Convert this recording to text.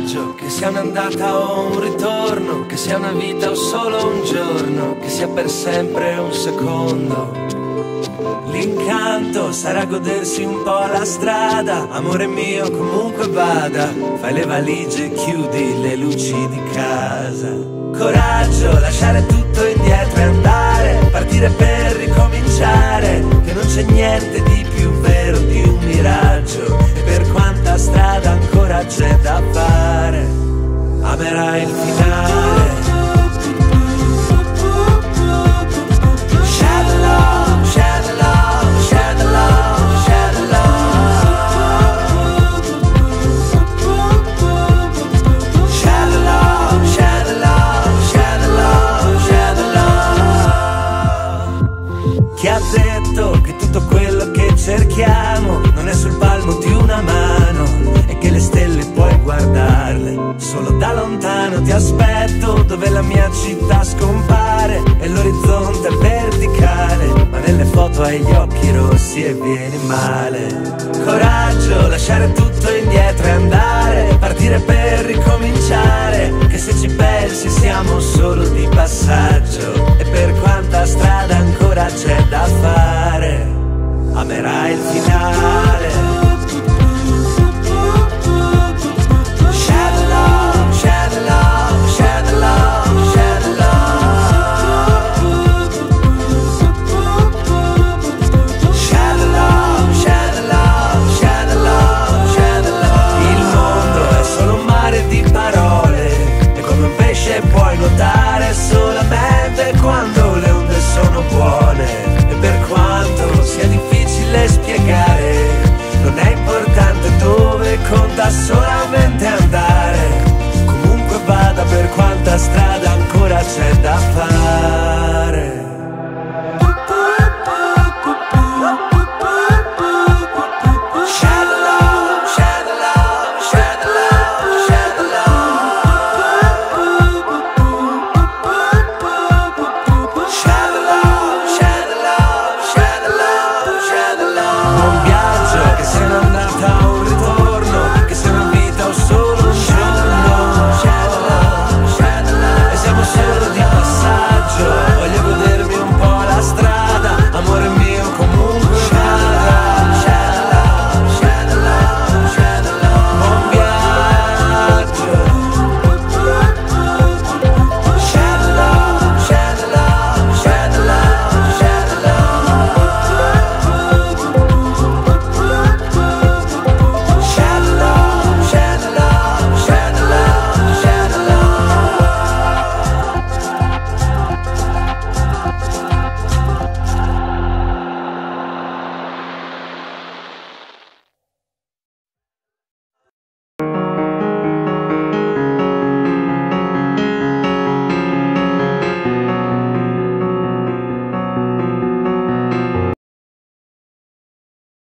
viaggio, che sia un'andata o un ritorno, che sia una vita o solo un giorno, che sia per sempre un secondo. L'incanto sarà godersi un po' la strada, amore mio comunque vada, fai le valigie, chiudi le luci di casa. Coraggio, lasciare tutto indietro e andare, partire per ricominciare, che non c'è niente di più vero di un miraggio, e per quanta strada ancora c'è da fare, Chi ha detto che tutto quello che cerchiamo non è sul palmo di una mano e che le stelle puoi guardarle? Solo da lontano ti aspetto dove la mia città scompare e l'orizzonte è verticale ma nelle foto hai gli occhi rossi e vieni male. Coraggio lasciare tutto indietro e andare partire per ricominciare che se ci pensi siamo solo di passaggio strada c'è da fare amerai il finale Share love, share love, share love, share love. Share love, share love, share love. Il mondo è solo un mare di parole e come un pesce puoi nuotare solamente solamente andare. Comunque vada per quanta strada